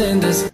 in this